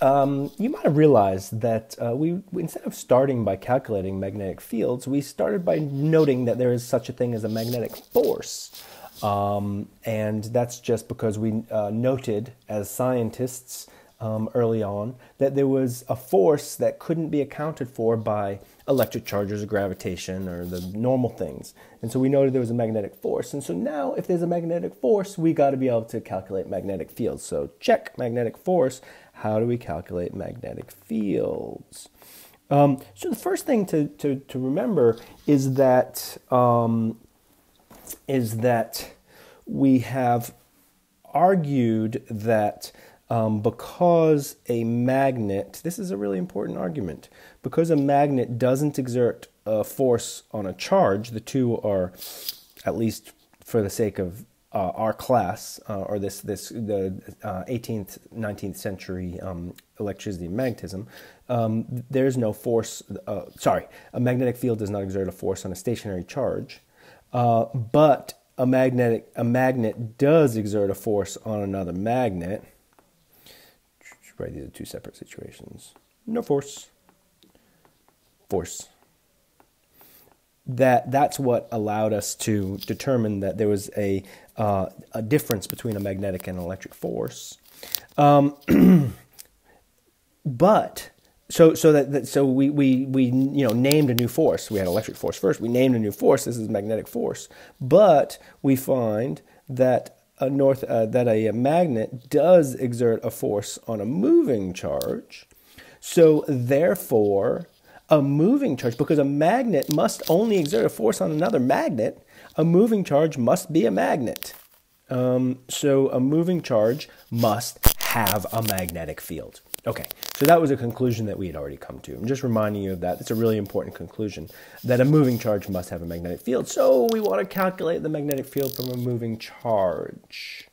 Um, you might have realized that uh, we, instead of starting by calculating magnetic fields, we started by noting that there is such a thing as a magnetic force. Um, and that's just because we uh, noted as scientists um, early on that there was a force that couldn't be accounted for by electric charges or gravitation or the normal things. And so we noted there was a magnetic force. And so now, if there's a magnetic force, we got to be able to calculate magnetic fields. So check magnetic force. How do we calculate magnetic fields? Um, so the first thing to, to, to remember is that um, is that we have argued that um, because a magnet, this is a really important argument, because a magnet doesn't exert a force on a charge, the two are, at least for the sake of uh, our class uh, or this this the uh, 18th 19th century um, electricity and magnetism um, there's no force uh, sorry a magnetic field does not exert a force on a stationary charge uh, but a magnetic a magnet does exert a force on another magnet right these are two separate situations no force force that that's what allowed us to determine that there was a uh, a difference between a magnetic and electric force. Um, but so so that, that, so we, we we you know named a new force. We had electric force first. We named a new force. This is magnetic force. But we find that a north uh, that a, a magnet does exert a force on a moving charge. So therefore, a moving charge, because a magnet must only exert a force on another magnet, a moving charge must be a magnet. Um, so a moving charge must have a magnetic field. Okay, so that was a conclusion that we had already come to. I'm just reminding you of that. It's a really important conclusion that a moving charge must have a magnetic field. So we want to calculate the magnetic field from a moving charge.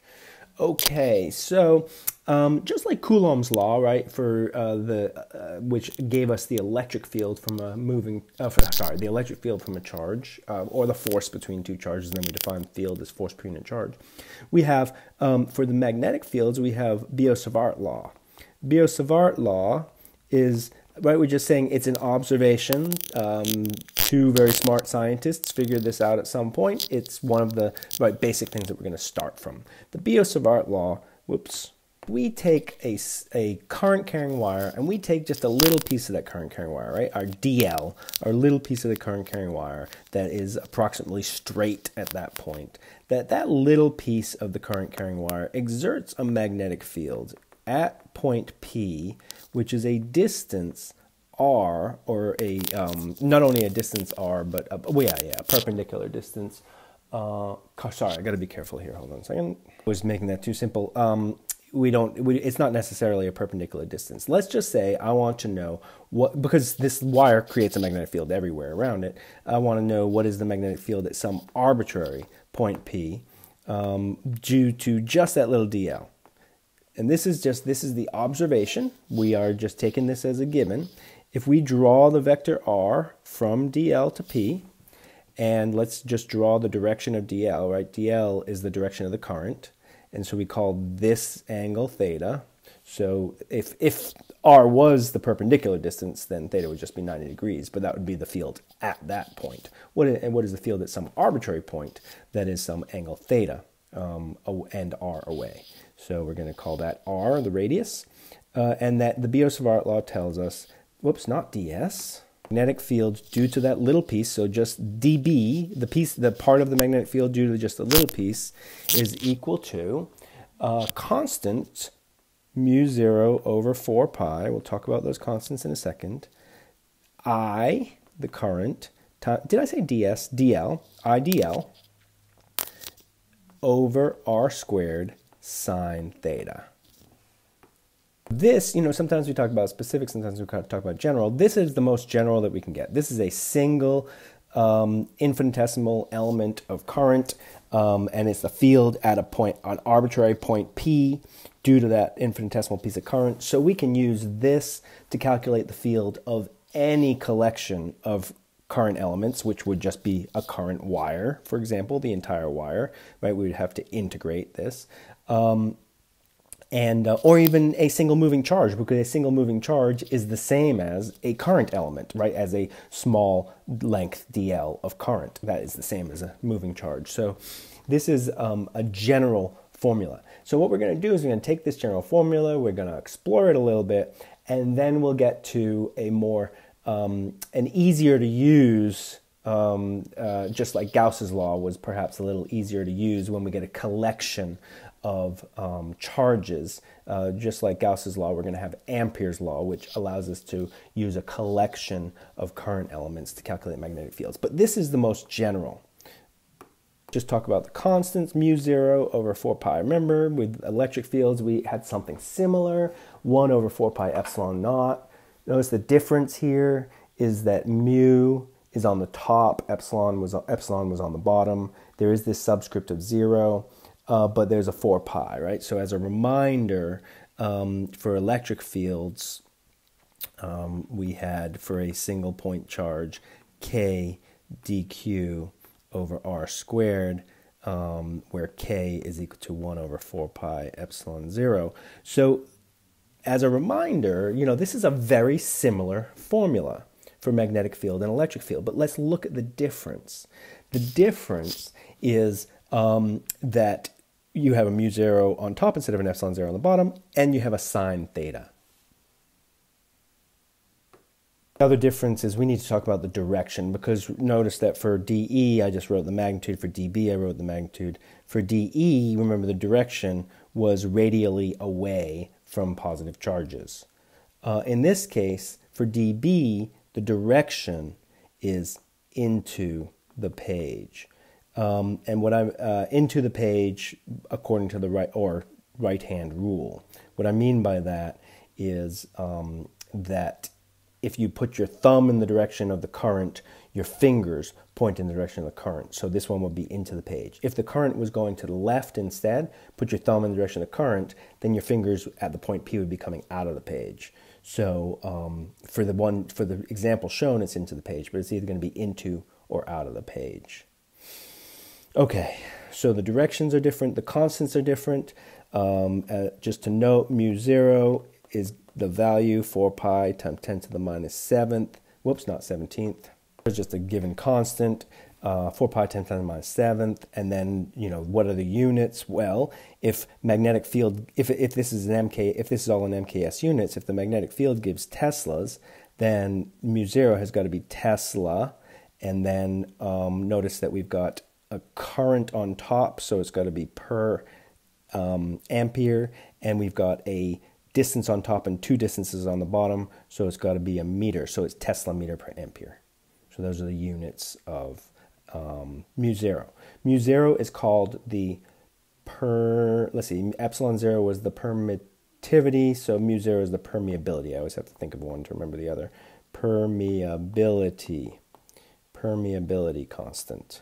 Okay, so um, just like Coulomb's law, right, for uh, the uh, which gave us the electric field from a moving, uh, for, sorry, the electric field from a charge, uh, or the force between two charges, and then we define field as force per unit charge. We have um, for the magnetic fields, we have Biot-Savart law. Biot-Savart law is right. We're just saying it's an observation. Um, two very smart scientists figured this out at some point. It's one of the right basic things that we're going to start from. The Biot-Savart law, whoops, we take a, a current carrying wire and we take just a little piece of that current carrying wire, right? Our DL, our little piece of the current carrying wire that is approximately straight at that point. That that little piece of the current carrying wire exerts a magnetic field at point P, which is a distance r, or a um, not only a distance r, but a, well, yeah, yeah, a perpendicular distance. Uh, sorry, I got to be careful here. Hold on a second. I was making that too simple. Um, we don't. We, it's not necessarily a perpendicular distance. Let's just say I want to know what because this wire creates a magnetic field everywhere around it. I want to know what is the magnetic field at some arbitrary point P um, due to just that little dl. And this is just this is the observation. We are just taking this as a given. If we draw the vector r from dl to p, and let's just draw the direction of dl, right? dl is the direction of the current, and so we call this angle theta. So if, if r was the perpendicular distance, then theta would just be 90 degrees, but that would be the field at that point. What and what is the field at some arbitrary point that is some angle theta um, and r away? So we're going to call that r, the radius, uh, and that the Biot-Savart law tells us whoops, not ds, magnetic field due to that little piece, so just dB, the piece, the part of the magnetic field due to just the little piece, is equal to uh, constant mu 0 over 4 pi. We'll talk about those constants in a second. I, the current, did I say ds? dl, I dl, over r squared sine theta. This, you know, sometimes we talk about specific, sometimes we talk about general. This is the most general that we can get. This is a single um, infinitesimal element of current, um, and it's the field at a point, an arbitrary point P, due to that infinitesimal piece of current. So we can use this to calculate the field of any collection of current elements, which would just be a current wire, for example, the entire wire, right? We would have to integrate this. Um, and uh, or even a single moving charge because a single moving charge is the same as a current element right as a small length dl of current that is the same as a moving charge so this is um, a general formula so what we're going to do is we're going to take this general formula we're going to explore it a little bit and then we'll get to a more um, an easier to use um, uh, just like Gauss's law was perhaps a little easier to use when we get a collection of um, charges. Uh, just like Gauss's law, we're going to have Ampere's law, which allows us to use a collection of current elements to calculate magnetic fields. But this is the most general. Just talk about the constants, mu zero over 4 pi. Remember, with electric fields, we had something similar, 1 over 4 pi epsilon naught. Notice the difference here is that mu is on the top, epsilon was, epsilon was on the bottom. There is this subscript of zero uh, but there's a 4 pi, right? So as a reminder, um, for electric fields, um, we had for a single point charge k dq over r squared, um, where k is equal to 1 over 4 pi epsilon 0. So as a reminder, you know, this is a very similar formula for magnetic field and electric field, but let's look at the difference. The difference is um, that you have a mu zero on top instead of an epsilon zero on the bottom, and you have a sine theta. The other difference is we need to talk about the direction because notice that for DE, I just wrote the magnitude. For DB, I wrote the magnitude. For DE, remember the direction was radially away from positive charges. Uh, in this case, for DB, the direction is into the page. Um, and what I'm uh, into the page according to the right or right hand rule. What I mean by that is um, that if you put your thumb in the direction of the current, your fingers point in the direction of the current. So this one would be into the page. If the current was going to the left instead, put your thumb in the direction of the current, then your fingers at the point P would be coming out of the page. So um, for the one for the example shown, it's into the page, but it's either going to be into or out of the page. Okay, so the directions are different, the constants are different. Um, uh, just to note, mu 0 is the value 4 pi times 10 to the minus 7th. Whoops, not 17th. It's just a given constant. Uh, 4 pi times 10 to the minus 7th. And then, you know, what are the units? Well, if magnetic field, if, if this is an MK, if this is all in MKS units, if the magnetic field gives Teslas, then mu 0 has got to be Tesla. And then um, notice that we've got a current on top, so it's got to be per um, ampere, and we've got a distance on top and two distances on the bottom, so it's got to be a meter, so it's Tesla meter per ampere. So those are the units of um, mu zero. Mu zero is called the per, let's see, epsilon zero was the permittivity, so mu zero is the permeability. I always have to think of one to remember the other. Permeability, permeability constant.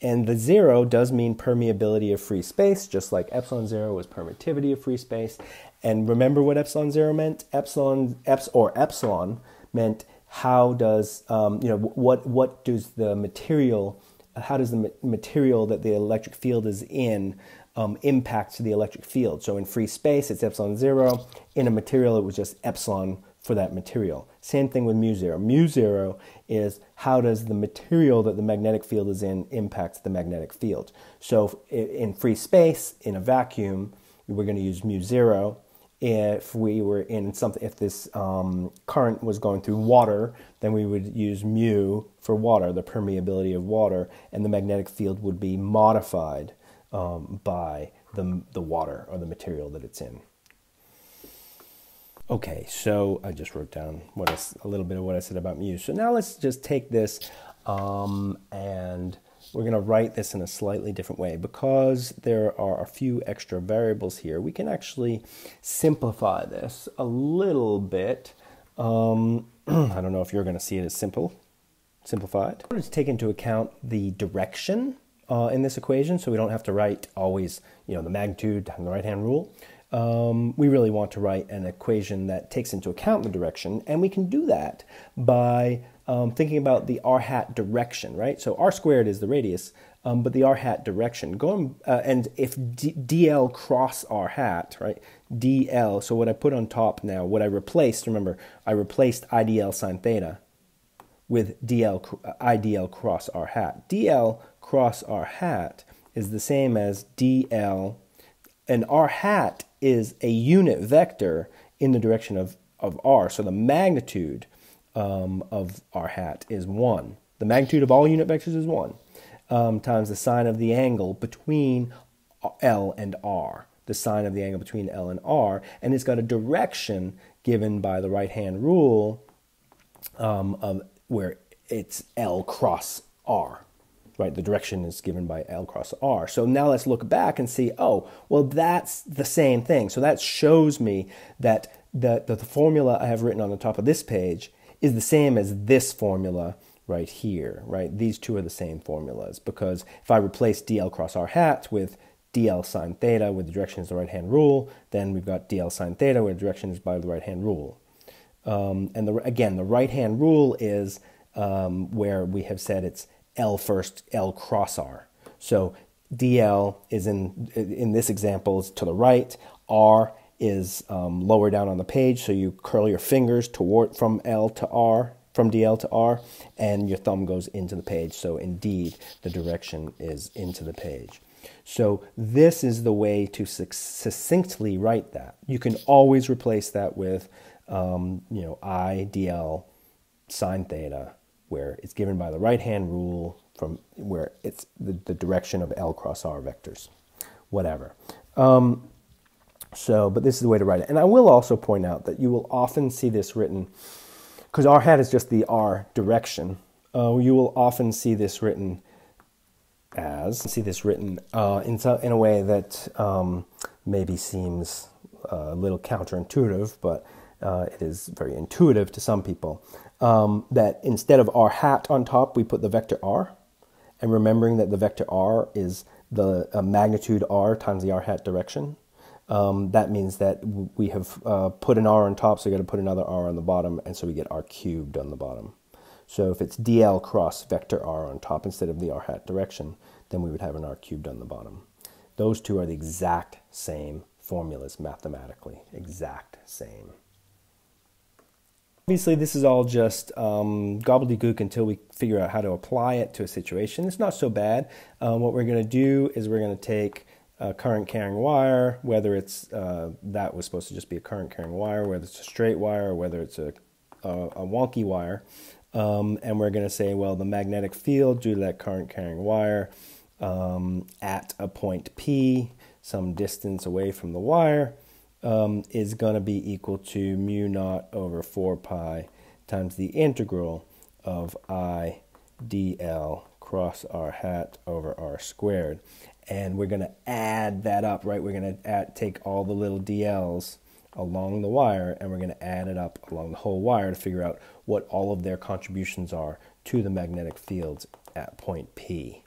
And the zero does mean permeability of free space, just like epsilon zero was permittivity of free space. And remember what epsilon zero meant? Epsilon, eps, or epsilon meant how does, um, you know, what, what does the material, how does the material that the electric field is in um, impact the electric field? So in free space, it's epsilon zero. In a material, it was just epsilon for that material. Same thing with mu zero. Mu zero is how does the material that the magnetic field is in impact the magnetic field. So in free space, in a vacuum, we're going to use mu zero. If we were in something, if this um, current was going through water, then we would use mu for water, the permeability of water, and the magnetic field would be modified um, by the, the water or the material that it's in. Okay, so I just wrote down what I, a little bit of what I said about mu. So now let's just take this um, and we're going to write this in a slightly different way. Because there are a few extra variables here, we can actually simplify this a little bit. Um, I don't know if you're going to see it as simple, simplified. To take into account the direction uh, in this equation, so we don't have to write always, you know, the magnitude and the right-hand rule. um, we really want to write an equation that takes into account the direction, and we can do that by um, thinking about the r hat direction, right? So r squared is the radius, um, but the r hat direction. Going uh, and if D, dl cross r hat, right? dl. So what I put on top now, what I replaced. Remember, I replaced idl sine theta with dl idl cross r hat. dl cross r hat is the same as dl, and r hat is a unit vector in the direction of of r. So the magnitude um, of r hat is 1. The magnitude of all unit vectors is 1 um, times the sine of the angle between L and R. The sine of the angle between L and R. And it's got a direction given by the right hand rule um, of where it's L cross R right? The direction is given by L cross R. So now let's look back and see, oh, well, that's the same thing. So that shows me that the, the, the formula I have written on the top of this page is the same as this formula right here, right? These two are the same formulas because if I replace dl cross r hat with dl sine theta with the direction is the right hand rule, then we've got dl sine theta where the direction is by the right hand rule. Um, and the, again, the right hand rule is um, where we have said it's L first, L cross R. So dl is in in this example is to the right, R is um, lower down on the page, so you curl your fingers toward from L to R, from DL to R, and your thumb goes into the page. So indeed, the direction is into the page. So this is the way to succinctly write that. You can always replace that with, um, you know, I dl sine theta, where it's given by the right hand rule from where it's the, the direction of L cross R vectors, whatever. Um, so, but this is the way to write it. And I will also point out that you will often see this written, because R hat is just the R direction. Uh, you will often see this written as, see this written uh, in, so, in a way that um, maybe seems uh, a little counterintuitive, but uh, it is very intuitive to some people. Um, that instead of R hat on top, we put the vector R. And remembering that the vector R is the uh, magnitude R times the R hat direction um, that means that we have uh, put an r on top, so we got to put another r on the bottom, and so we get r cubed on the bottom. So if it's dl cross vector r on top instead of the r hat direction, then we would have an r cubed on the bottom. Those two are the exact same formulas mathematically, exact same. Obviously, this is all just um, gobbledygook until we figure out how to apply it to a situation. It's not so bad. Uh, what we're going to do is we're going to take a current carrying wire, whether it's uh, that was supposed to just be a current carrying wire, whether it's a straight wire, or whether it's a, a, a wonky wire. Um, and we're going to say, well, the magnetic field due to that current carrying wire um, at a point P, some distance away from the wire, um, is going to be equal to mu naught over 4 pi times the integral of I dl cross r hat over r squared and we're going to add that up, right? We're going to take all the little DLs along the wire and we're going to add it up along the whole wire to figure out what all of their contributions are to the magnetic fields at point P.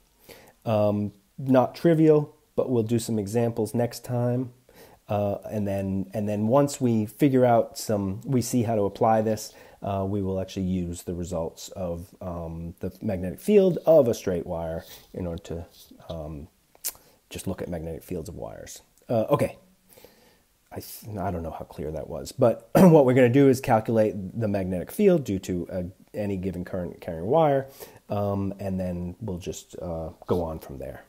Um, not trivial, but we'll do some examples next time. Uh, and then, and then once we figure out some, we see how to apply this, uh, we will actually use the results of um, the magnetic field of a straight wire in order to um, just look at magnetic fields of wires. Uh, okay, I, I don't know how clear that was, but what we're going to do is calculate the magnetic field due to a, uh, any given current carrying wire, um, and then we'll just uh, go on from there.